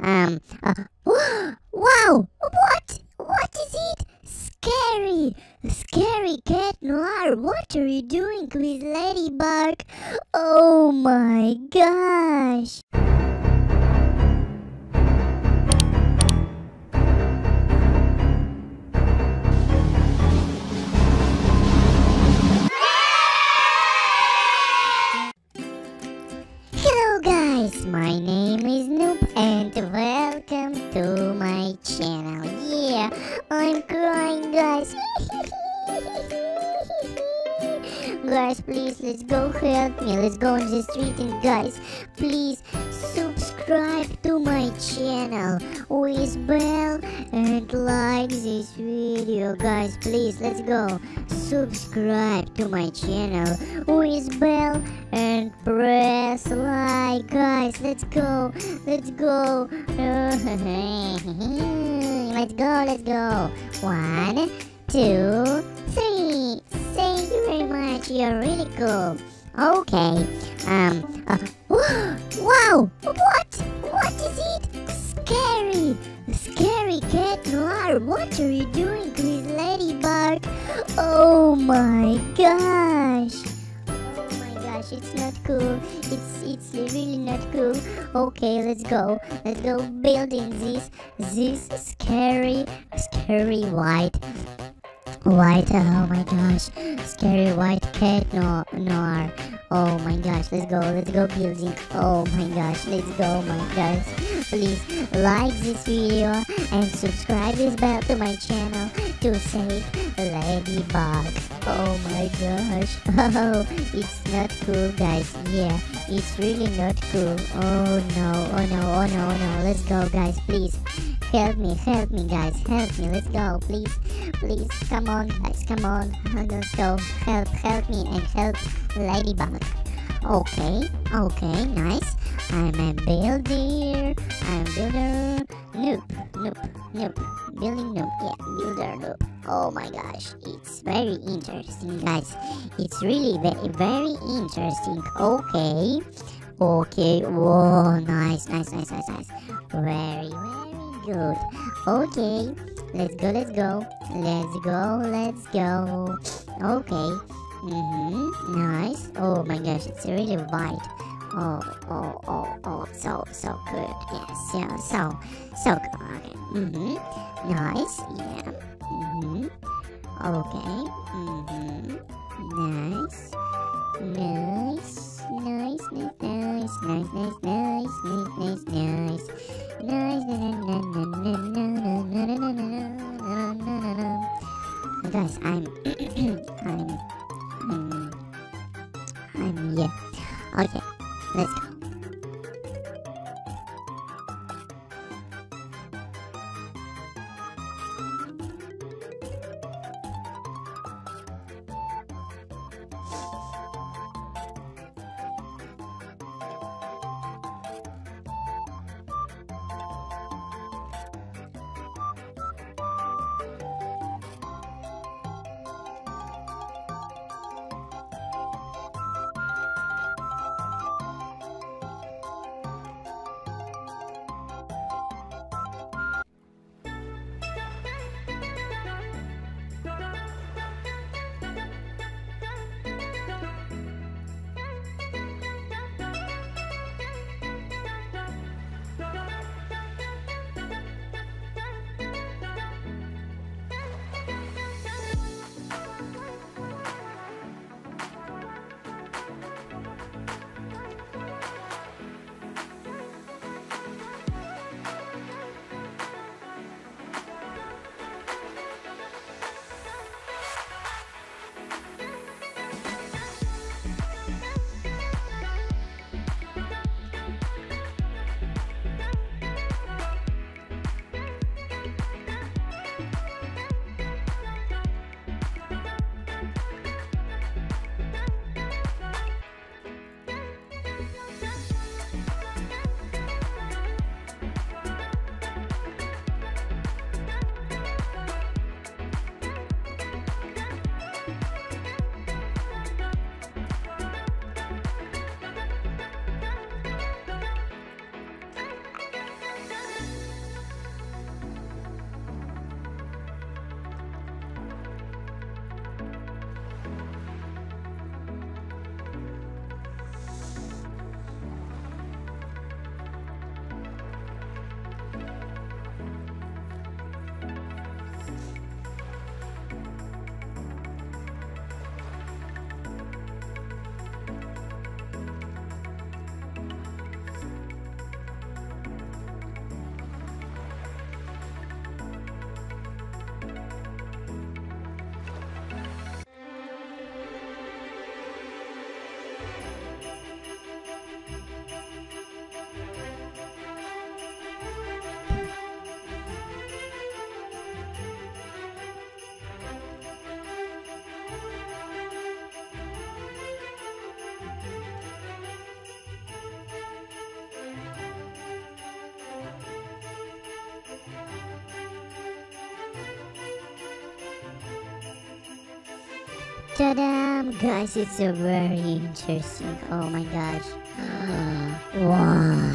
Um. Uh, wow! What? What is it? Scary! Scary cat noir! What are you doing with Ladybug? Oh my gosh! Welcome to my channel. Yeah, I'm crying guys. guys, please let's go help me. Let's go on the street and guys, please subscribe to my channel with bell and like this video guys please let's go subscribe to my channel with bell and press like guys. Let's go let's go. Let's go let's go. One two three. Thank you very much. You're really cool. Okay um uh, wow what? What is it? Scary scary cat noir what are you doing with ladybug oh my gosh Oh my gosh, it's not cool. It's it's really not cool. Okay, let's go. Let's go building this this scary scary white white oh my gosh scary white cat no noir oh my gosh let's go let's go building oh my gosh let's go my guys please like this video and subscribe this bell to my channel to save ladybug oh my gosh. Oh it's not cool guys. Yeah it's really not cool. Oh no oh no oh no oh no. Let's go guys. Please help me help me guys. Help me. Let's go. Please please. Come on guys. Come on. Let's go. Help help me and help ladybug okay okay. Nice i'm a builder. I'm builder. Nope nope nope. Building nope. Yeah builder nope. Oh my gosh it's very interesting guys. It's really very very interesting. Okay. Okay. Whoa nice nice nice nice nice. Very very good. Okay. Let's go let's go. Let's go let's go. Okay. Mm-hmm. Nice. Oh my gosh it's really white oh oh oh oh so so good yes yeah so so good mm-hmm nice yeah mm-hmm okay mm-hmm nice nice nice nice nice nice nice nice nice nice nice nice na na na na na na na na na na na guys i'm i'm i'm i'm yeah okay let's go Ta-da! Guys, it's a very interesting. Oh my gosh. Uh, what?